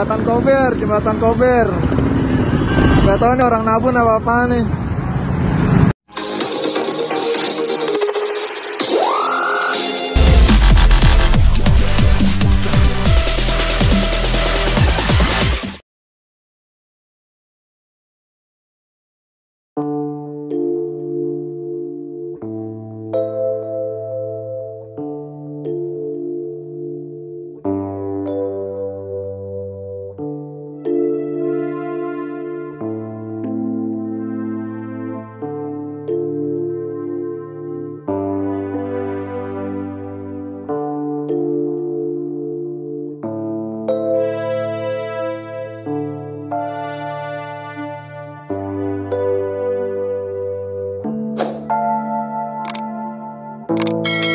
jembatan Kober, jembatan Kober. Gak tau nih orang nabun apa apa nih. Música